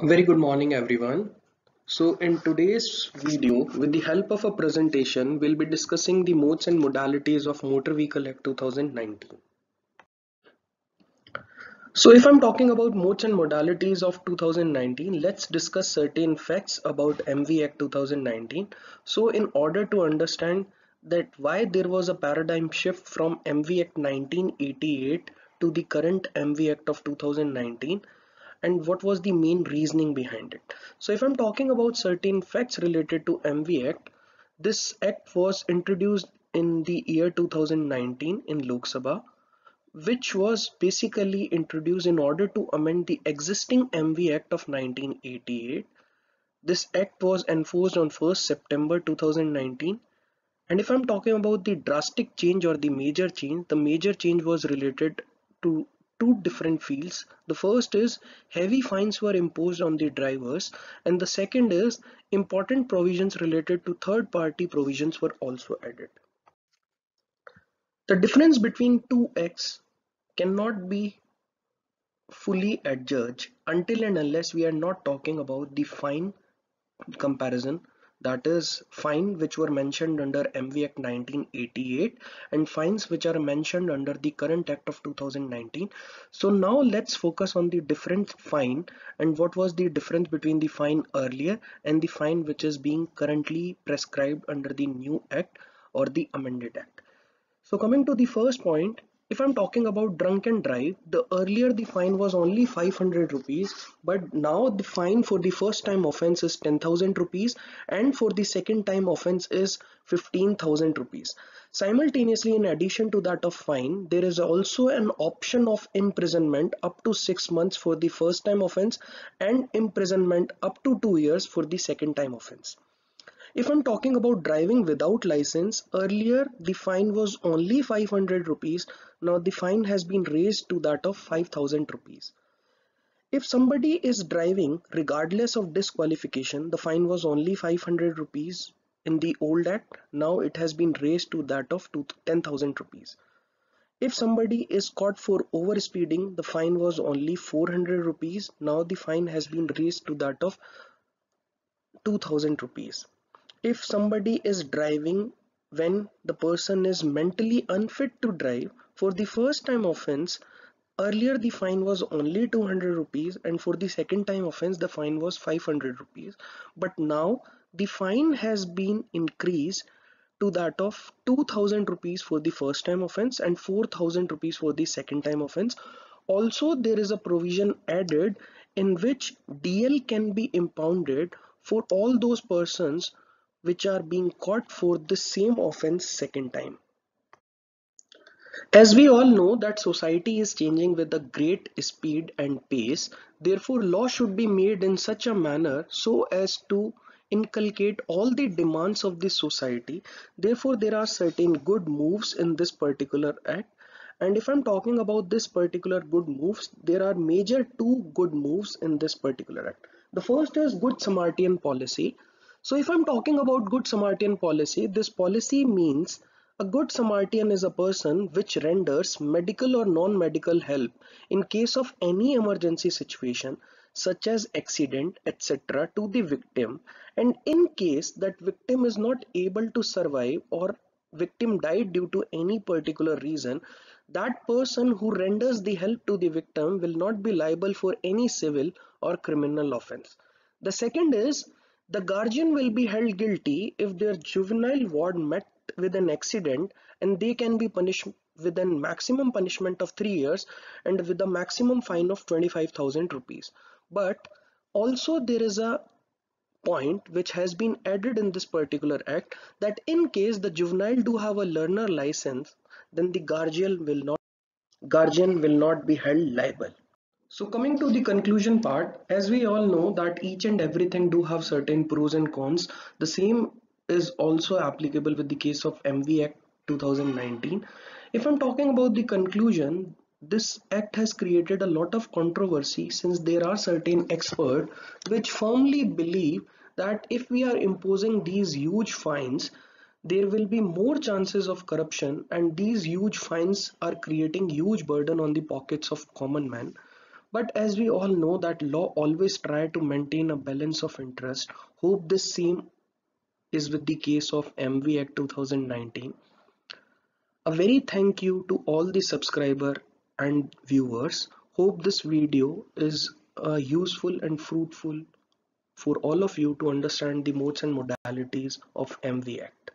A very good morning everyone. So in today's video with the help of a presentation we'll be discussing the modes and modalities of Motor Vehicle Act 2019. So if I'm talking about modes and modalities of 2019 let's discuss certain facts about MV Act 2019. So in order to understand that why there was a paradigm shift from MV Act 1988 to the current MV Act of 2019 and what was the main reasoning behind it. So if I'm talking about certain facts related to MV Act, this act was introduced in the year 2019 in Lok Sabha, which was basically introduced in order to amend the existing MV Act of 1988. This act was enforced on 1st September 2019 and if I'm talking about the drastic change or the major change, the major change was related to two different fields. The first is heavy fines were imposed on the drivers and the second is important provisions related to third party provisions were also added. The difference between 2x cannot be fully adjudged until and unless we are not talking about the fine comparison that is fine which were mentioned under MV Act 1988 and fines which are mentioned under the current act of 2019 so now let's focus on the different fine and what was the difference between the fine earlier and the fine which is being currently prescribed under the new act or the amended act. So coming to the first point if I'm talking about drunk and drive, the earlier the fine was only 500 rupees, but now the fine for the first time offense is 10,000 rupees and for the second time offense is 15,000 rupees. Simultaneously, in addition to that of fine, there is also an option of imprisonment up to six months for the first time offense and imprisonment up to two years for the second time offense. If I'm talking about driving without license, earlier the fine was only 500 rupees. Now the fine has been raised to that of 5000 rupees. If somebody is driving regardless of disqualification, the fine was only 500 rupees in the old act. Now it has been raised to that of 10,000 rupees. If somebody is caught for overspeeding, the fine was only 400 rupees. Now the fine has been raised to that of 2000 rupees if somebody is driving when the person is mentally unfit to drive for the first time offense earlier the fine was only 200 rupees and for the second time offense the fine was 500 rupees. But now the fine has been increased to that of 2000 rupees for the first time offense and 4000 rupees for the second time offense. Also there is a provision added in which DL can be impounded for all those persons which are being caught for the same offense second time. As we all know that society is changing with a great speed and pace, therefore law should be made in such a manner so as to inculcate all the demands of the society. Therefore there are certain good moves in this particular act and if I'm talking about this particular good moves, there are major two good moves in this particular act. The first is Good Samaritan policy so if I'm talking about Good Samaritan policy, this policy means a Good Samaritan is a person which renders medical or non-medical help in case of any emergency situation such as accident etc to the victim and in case that victim is not able to survive or victim died due to any particular reason that person who renders the help to the victim will not be liable for any civil or criminal offense. The second is the guardian will be held guilty if their juvenile ward met with an accident and they can be punished with a maximum punishment of 3 years and with a maximum fine of 25,000 rupees. But also there is a point which has been added in this particular act that in case the juvenile do have a learner license then the guardian will not guardian will not be held liable. So coming to the conclusion part, as we all know that each and everything do have certain pros and cons, the same is also applicable with the case of MV Act 2019. If I'm talking about the conclusion, this act has created a lot of controversy since there are certain experts which firmly believe that if we are imposing these huge fines, there will be more chances of corruption and these huge fines are creating huge burden on the pockets of common man But as we all know that law always try to maintain a balance of interest. Hope this same is with the case of MV Act 2019. A very thank you to all the subscriber and viewers. Hope this video is uh, useful and fruitful for all of you to understand the modes and modalities of MV Act.